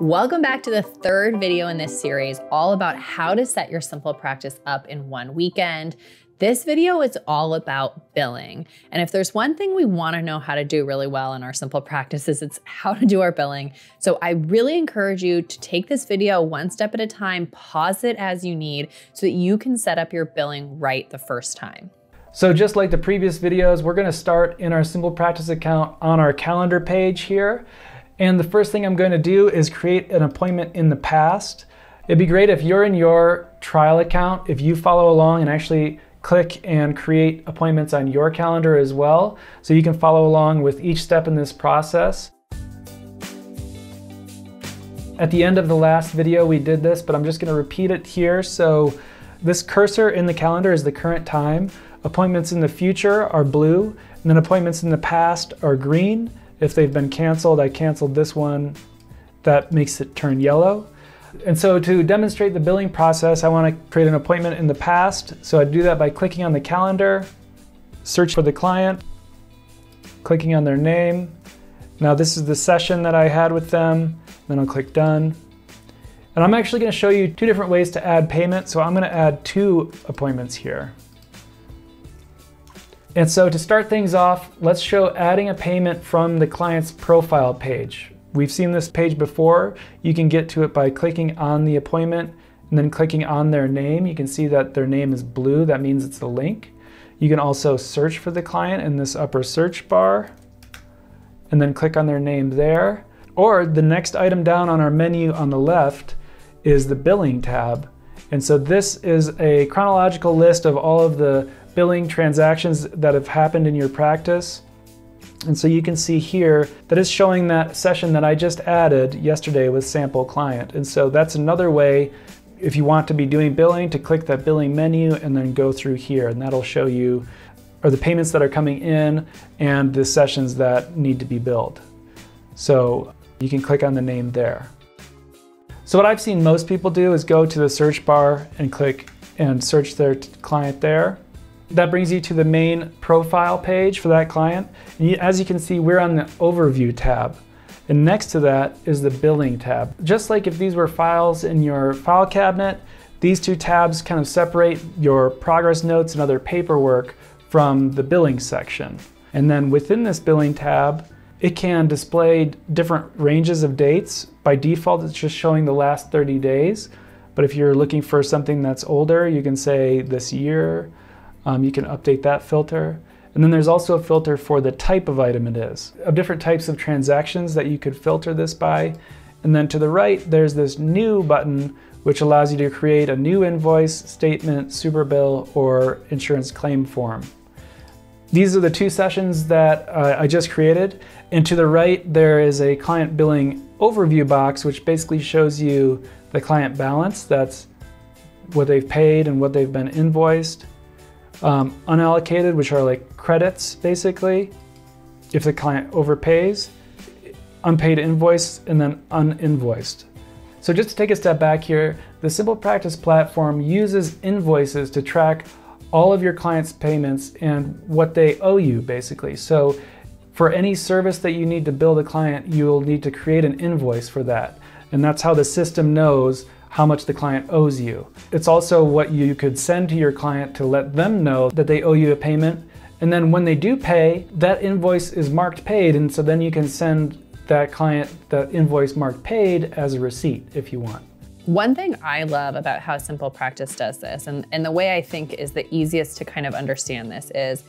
Welcome back to the third video in this series, all about how to set your simple practice up in one weekend. This video is all about billing. And if there's one thing we want to know how to do really well in our simple practices, it's how to do our billing. So I really encourage you to take this video one step at a time, pause it as you need so that you can set up your billing right the first time. So just like the previous videos, we're gonna start in our Simple Practice account on our calendar page here. And the first thing I'm going to do is create an appointment in the past. It'd be great if you're in your trial account, if you follow along and actually click and create appointments on your calendar as well, so you can follow along with each step in this process. At the end of the last video we did this, but I'm just gonna repeat it here. So this cursor in the calendar is the current time. Appointments in the future are blue, and then appointments in the past are green. If they've been canceled, I canceled this one. That makes it turn yellow. And so to demonstrate the billing process, I want to create an appointment in the past. So I do that by clicking on the calendar, search for the client, clicking on their name. Now this is the session that I had with them. Then I'll click done. And I'm actually going to show you two different ways to add payment. So I'm going to add two appointments here. And so to start things off, let's show adding a payment from the client's profile page. We've seen this page before. You can get to it by clicking on the appointment and then clicking on their name. You can see that their name is blue. That means it's the link. You can also search for the client in this upper search bar and then click on their name there. Or the next item down on our menu on the left is the billing tab. And so this is a chronological list of all of the billing transactions that have happened in your practice. And so you can see here that it's showing that session that I just added yesterday with sample client. And so that's another way if you want to be doing billing to click that billing menu and then go through here and that'll show you are the payments that are coming in and the sessions that need to be billed. So you can click on the name there. So what I've seen most people do is go to the search bar and click and search their client there. That brings you to the main profile page for that client. And as you can see, we're on the overview tab. And next to that is the billing tab. Just like if these were files in your file cabinet, these two tabs kind of separate your progress notes and other paperwork from the billing section. And then within this billing tab, it can display different ranges of dates. By default, it's just showing the last 30 days. But if you're looking for something that's older, you can say this year, um, you can update that filter. And then there's also a filter for the type of item it is, of different types of transactions that you could filter this by. And then to the right, there's this new button, which allows you to create a new invoice, statement, super bill, or insurance claim form. These are the two sessions that uh, I just created. And to the right, there is a client billing overview box, which basically shows you the client balance. That's what they've paid and what they've been invoiced um, unallocated, which are like credits basically, if the client overpays, unpaid invoice, and then uninvoiced. So just to take a step back here, the Simple Practice platform uses invoices to track all of your clients' payments and what they owe you basically. So for any service that you need to bill a client, you'll need to create an invoice for that. And that's how the system knows how much the client owes you. It's also what you could send to your client to let them know that they owe you a payment. And then when they do pay, that invoice is marked paid. And so then you can send that client that invoice marked paid as a receipt if you want. One thing I love about how Simple Practice does this, and, and the way I think is the easiest to kind of understand this, is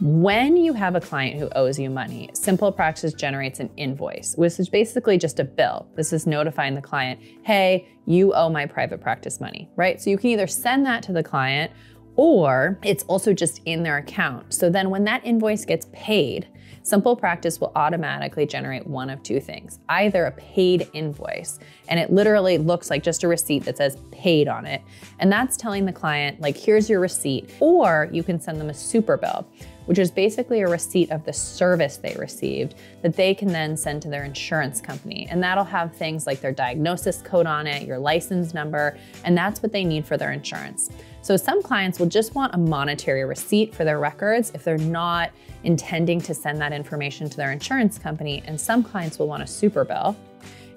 when you have a client who owes you money, Simple Practice generates an invoice, which is basically just a bill. This is notifying the client, hey, you owe my private practice money, right? So you can either send that to the client or it's also just in their account. So then when that invoice gets paid, Simple Practice will automatically generate one of two things either a paid invoice, and it literally looks like just a receipt that says paid on it. And that's telling the client, like, here's your receipt, or you can send them a super bill which is basically a receipt of the service they received that they can then send to their insurance company. And that'll have things like their diagnosis code on it, your license number, and that's what they need for their insurance. So some clients will just want a monetary receipt for their records if they're not intending to send that information to their insurance company, and some clients will want a super bill.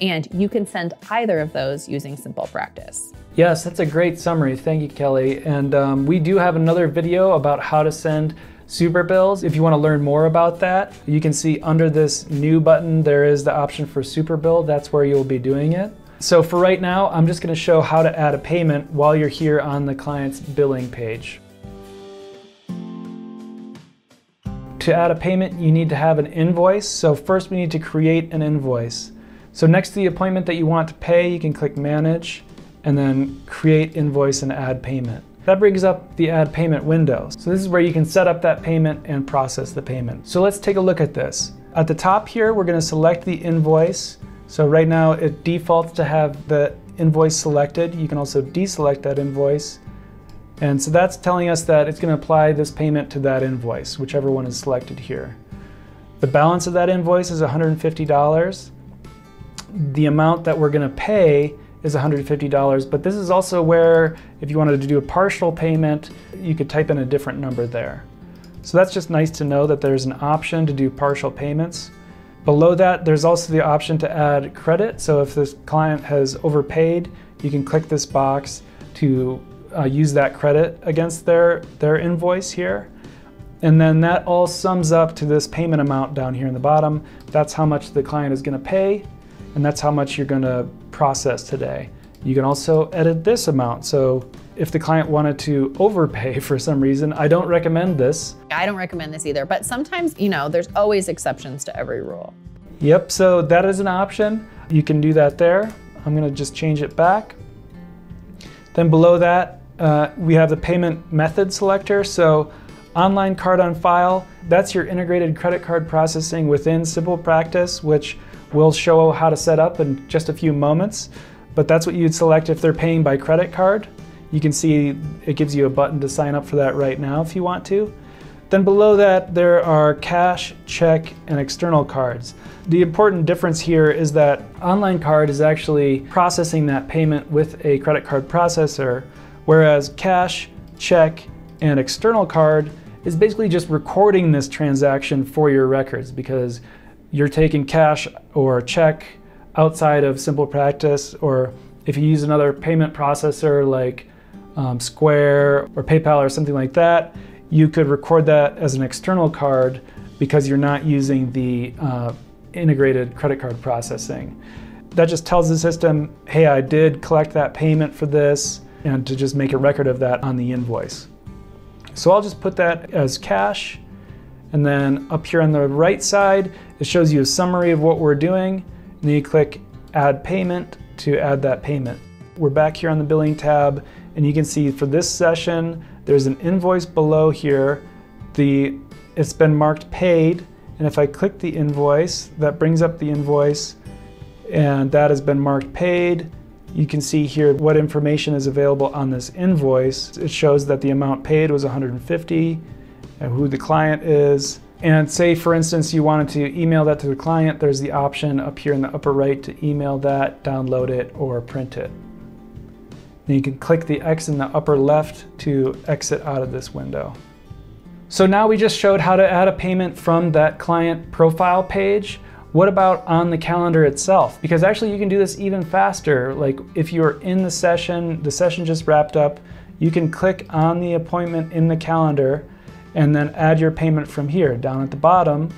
And you can send either of those using Simple Practice. Yes, that's a great summary. Thank you, Kelley. And um, we do have another video about how to send super bills. If you want to learn more about that, you can see under this new button, there is the option for super bill. That's where you'll be doing it. So for right now, I'm just going to show how to add a payment while you're here on the client's billing page. To add a payment, you need to have an invoice. So first we need to create an invoice. So next to the appointment that you want to pay, you can click Manage and then Create Invoice and Add Payment. That brings up the Add Payment window. So this is where you can set up that payment and process the payment. So let's take a look at this. At the top here, we're going to select the invoice. So right now it defaults to have the invoice selected. You can also deselect that invoice and so that's telling us that it's going to apply this payment to that invoice, whichever one is selected here. The balance of that invoice is $150. The amount that we're going to pay is $150, but this is also where if you wanted to do a partial payment, you could type in a different number there. So that's just nice to know that there's an option to do partial payments. Below that, there's also the option to add credit. So if this client has overpaid, you can click this box to uh, use that credit against their, their invoice here. And then that all sums up to this payment amount down here in the bottom. That's how much the client is gonna pay, and that's how much you're gonna process today. You can also edit this amount. So if the client wanted to overpay for some reason, I don't recommend this. I don't recommend this either, but sometimes, you know, there's always exceptions to every rule. Yep, so that is an option. You can do that there. I'm gonna just change it back. Then below that, uh, we have the payment method selector. So online card on file, that's your integrated credit card processing within Simple Practice, which we'll show how to set up in just a few moments. But that's what you'd select if they're paying by credit card. You can see it gives you a button to sign up for that right now if you want to. Then below that, there are cash, check, and external cards. The important difference here is that online card is actually processing that payment with a credit card processor, Whereas cash, check, and external card is basically just recording this transaction for your records because you're taking cash or a check outside of Simple Practice, or if you use another payment processor like um, Square or PayPal or something like that, you could record that as an external card because you're not using the uh, integrated credit card processing. That just tells the system, hey, I did collect that payment for this and to just make a record of that on the invoice. So I'll just put that as cash. And then up here on the right side, it shows you a summary of what we're doing. And then you click add payment to add that payment. We're back here on the billing tab and you can see for this session, there's an invoice below here. The, it's been marked paid. And if I click the invoice, that brings up the invoice and that has been marked paid. You can see here what information is available on this invoice. It shows that the amount paid was 150 and who the client is. And say, for instance, you wanted to email that to the client, there's the option up here in the upper right to email that, download it, or print it. Then you can click the X in the upper left to exit out of this window. So now we just showed how to add a payment from that client profile page. What about on the calendar itself? Because actually you can do this even faster. Like if you're in the session, the session just wrapped up, you can click on the appointment in the calendar and then add your payment from here. Down at the bottom,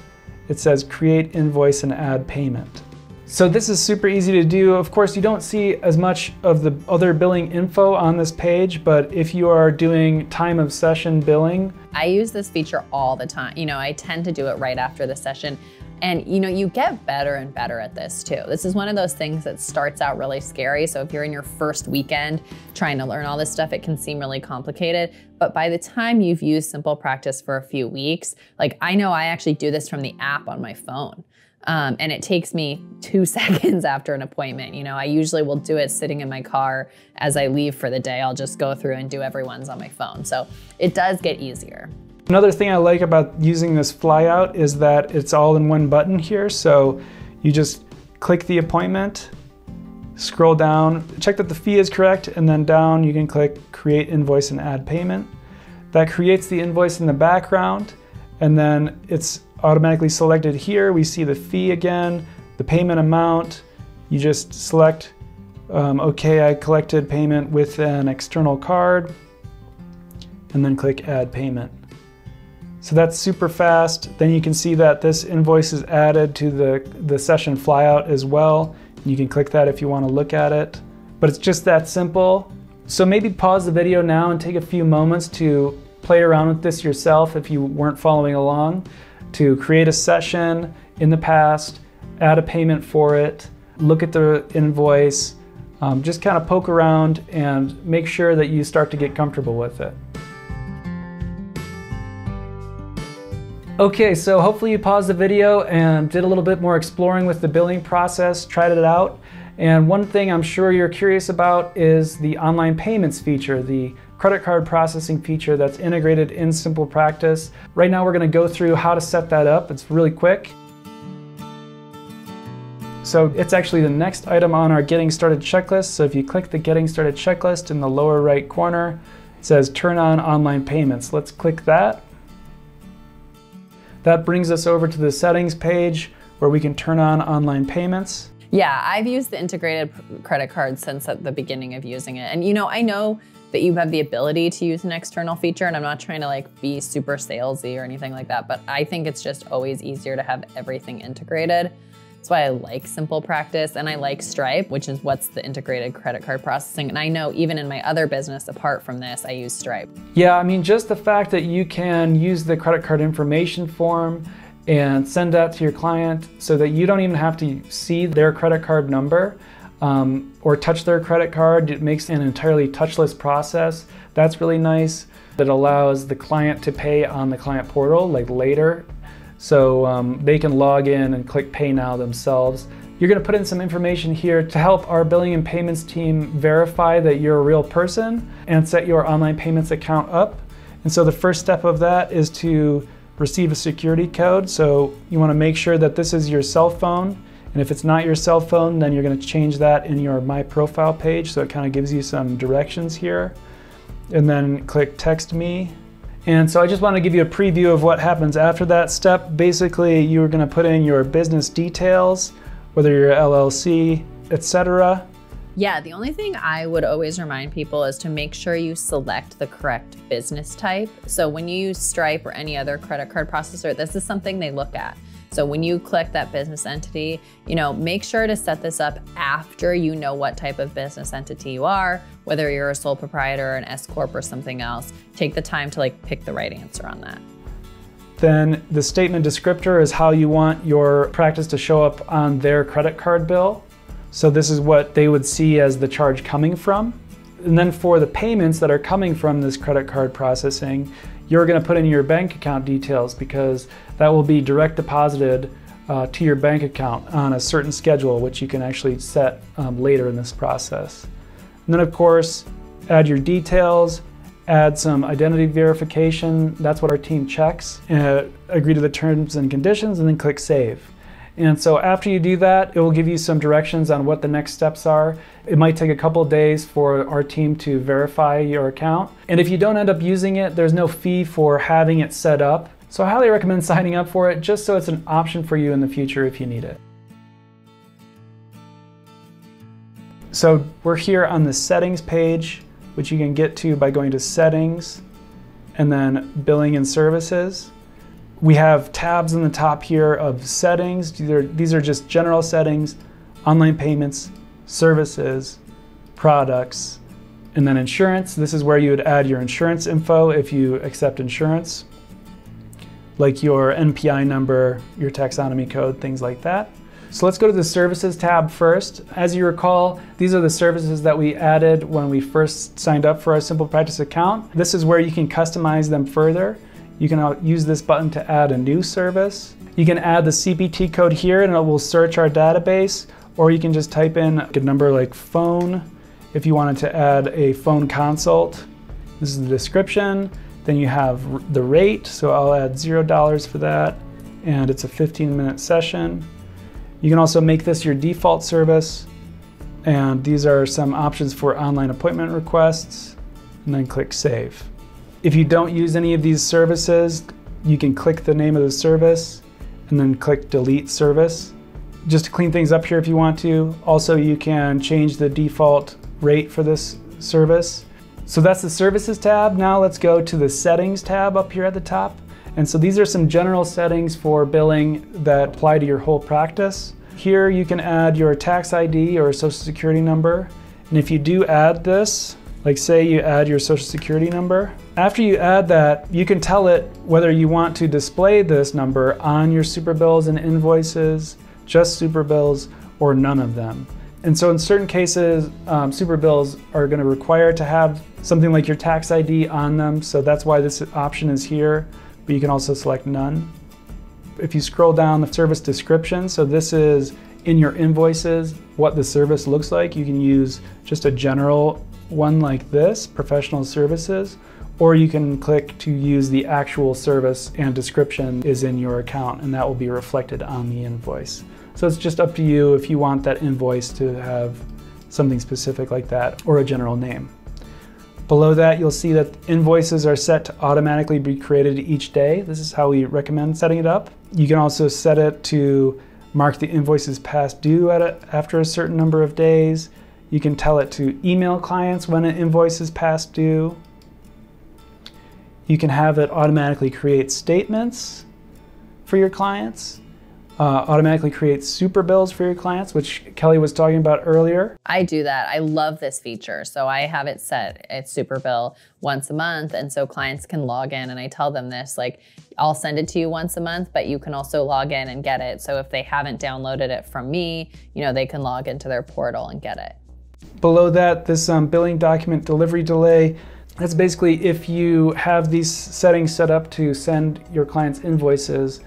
it says create invoice and add payment. So this is super easy to do. Of course, you don't see as much of the other billing info on this page, but if you are doing time of session billing. I use this feature all the time. You know, I tend to do it right after the session. And you know, you get better and better at this too. This is one of those things that starts out really scary. So if you're in your first weekend trying to learn all this stuff, it can seem really complicated. But by the time you've used Simple Practice for a few weeks, like I know I actually do this from the app on my phone. Um, and it takes me two seconds after an appointment. You know, I usually will do it sitting in my car as I leave for the day. I'll just go through and do everyone's on my phone. So it does get easier. Another thing I like about using this flyout is that it's all in one button here. So you just click the appointment, scroll down, check that the fee is correct, and then down you can click create invoice and add payment. That creates the invoice in the background, and then it's automatically selected here. We see the fee again, the payment amount, you just select, um, okay, I collected payment with an external card, and then click add payment. So that's super fast. Then you can see that this invoice is added to the, the session flyout as well. You can click that if you want to look at it. But it's just that simple. So maybe pause the video now and take a few moments to play around with this yourself if you weren't following along, to create a session in the past, add a payment for it, look at the invoice, um, just kind of poke around and make sure that you start to get comfortable with it. Okay, so hopefully you paused the video and did a little bit more exploring with the billing process, tried it out. And one thing I'm sure you're curious about is the online payments feature, the credit card processing feature that's integrated in Simple Practice. Right now we're gonna go through how to set that up. It's really quick. So it's actually the next item on our Getting Started checklist. So if you click the Getting Started checklist in the lower right corner, it says Turn on Online Payments. Let's click that. That brings us over to the settings page where we can turn on online payments. Yeah, I've used the integrated credit card since the beginning of using it. And you know, I know that you have the ability to use an external feature and I'm not trying to like be super salesy or anything like that, but I think it's just always easier to have everything integrated. That's why I like Simple Practice and I like Stripe, which is what's the integrated credit card processing. And I know even in my other business, apart from this, I use Stripe. Yeah, I mean, just the fact that you can use the credit card information form and send that to your client so that you don't even have to see their credit card number um, or touch their credit card. It makes an entirely touchless process. That's really nice. That allows the client to pay on the client portal like later so um, they can log in and click pay now themselves. You're gonna put in some information here to help our billing and payments team verify that you're a real person and set your online payments account up. And so the first step of that is to receive a security code. So you wanna make sure that this is your cell phone. And if it's not your cell phone, then you're gonna change that in your My Profile page. So it kind of gives you some directions here. And then click Text Me and so I just want to give you a preview of what happens after that step. Basically, you're going to put in your business details, whether you're LLC, etc. Yeah, the only thing I would always remind people is to make sure you select the correct business type. So when you use Stripe or any other credit card processor, this is something they look at. So when you click that business entity, you know, make sure to set this up after you know what type of business entity you are, whether you're a sole proprietor, an S corp or something else. Take the time to like pick the right answer on that. Then the statement descriptor is how you want your practice to show up on their credit card bill. So this is what they would see as the charge coming from. And then for the payments that are coming from this credit card processing, you're going to put in your bank account details because that will be direct deposited uh, to your bank account on a certain schedule, which you can actually set um, later in this process. And then, of course, add your details, add some identity verification. That's what our team checks. Uh, agree to the terms and conditions, and then click Save. And so after you do that, it will give you some directions on what the next steps are. It might take a couple days for our team to verify your account. And if you don't end up using it, there's no fee for having it set up. So I highly recommend signing up for it just so it's an option for you in the future if you need it. So we're here on the settings page, which you can get to by going to settings and then billing and services. We have tabs in the top here of settings. These are, just general settings, online payments, services, products, and then insurance. This is where you would add your insurance info if you accept insurance, like your NPI number, your taxonomy code, things like that. So let's go to the services tab first. As you recall, these are the services that we added when we first signed up for our Simple Practice account. This is where you can customize them further. You can uh, use this button to add a new service. You can add the CPT code here and it will search our database, or you can just type in a number like phone if you wanted to add a phone consult. This is the description. Then you have the rate, so I'll add $0 for that, and it's a 15 minute session. You can also make this your default service, and these are some options for online appointment requests, and then click Save. If you don't use any of these services, you can click the name of the service and then click delete service just to clean things up here if you want to. Also, you can change the default rate for this service. So that's the services tab. Now let's go to the settings tab up here at the top. And so these are some general settings for billing that apply to your whole practice. Here you can add your tax ID or social security number. And if you do add this, like say you add your social security number, after you add that, you can tell it whether you want to display this number on your super bills and invoices, just super bills, or none of them. And so in certain cases, um, super bills are going to require to have something like your tax ID on them. So that's why this option is here, but you can also select none. If you scroll down the service description, so this is in your invoices, what the service looks like. You can use just a general one like this, professional services, or you can click to use the actual service and description is in your account and that will be reflected on the invoice. So it's just up to you if you want that invoice to have something specific like that or a general name. Below that, you'll see that invoices are set to automatically be created each day. This is how we recommend setting it up. You can also set it to mark the invoices past due a, after a certain number of days. You can tell it to email clients when an invoice is past due. You can have it automatically create statements for your clients uh, automatically create super bills for your clients, which Kelley was talking about earlier. I do that. I love this feature. So I have it set at super bill once a month. And so clients can log in and I tell them this like, I'll send it to you once a month, but you can also log in and get it. So if they haven't downloaded it from me, you know, they can log into their portal and get it. Below that, this um, billing document delivery delay. That's basically if you have these settings set up to send your clients invoices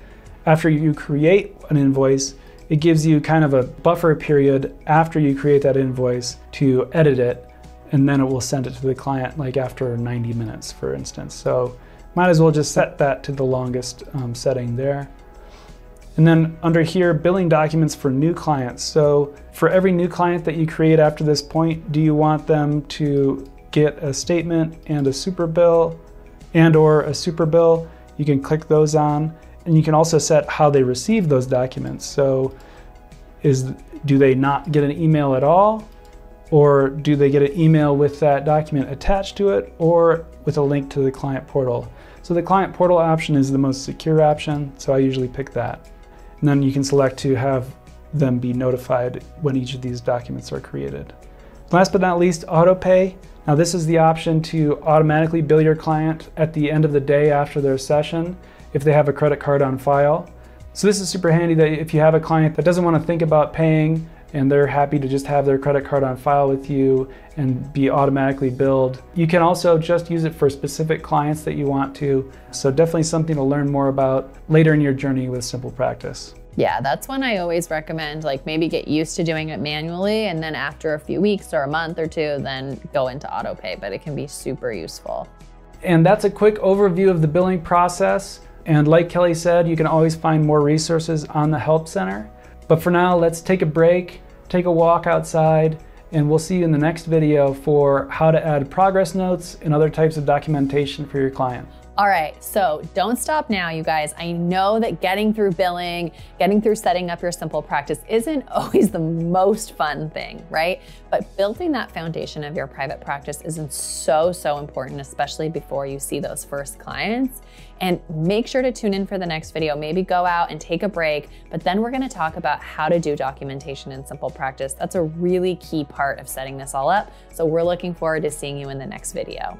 after you create an invoice, it gives you kind of a buffer period after you create that invoice to edit it, and then it will send it to the client like after 90 minutes, for instance. So might as well just set that to the longest um, setting there. And then under here, billing documents for new clients. So for every new client that you create after this point, do you want them to get a statement and a super bill and or a super bill? You can click those on and you can also set how they receive those documents. So is do they not get an email at all? Or do they get an email with that document attached to it or with a link to the client portal? So the client portal option is the most secure option, so I usually pick that. And then you can select to have them be notified when each of these documents are created. Last but not least, autopay. Now this is the option to automatically bill your client at the end of the day after their session if they have a credit card on file. So this is super handy that if you have a client that doesn't want to think about paying and they're happy to just have their credit card on file with you and be automatically billed. You can also just use it for specific clients that you want to. So definitely something to learn more about later in your journey with Simple Practice. Yeah, that's one I always recommend like maybe get used to doing it manually and then after a few weeks or a month or two, then go into autopay, but it can be super useful. And that's a quick overview of the billing process. And like Kelley said, you can always find more resources on the Help Center. But for now, let's take a break, take a walk outside, and we'll see you in the next video for how to add progress notes and other types of documentation for your clients. All right, so don't stop now, you guys. I know that getting through billing, getting through setting up your simple practice isn't always the most fun thing, right? But building that foundation of your private practice isn't so, so important, especially before you see those first clients. And make sure to tune in for the next video. Maybe go out and take a break, but then we're gonna talk about how to do documentation in simple practice. That's a really key part of setting this all up. So we're looking forward to seeing you in the next video.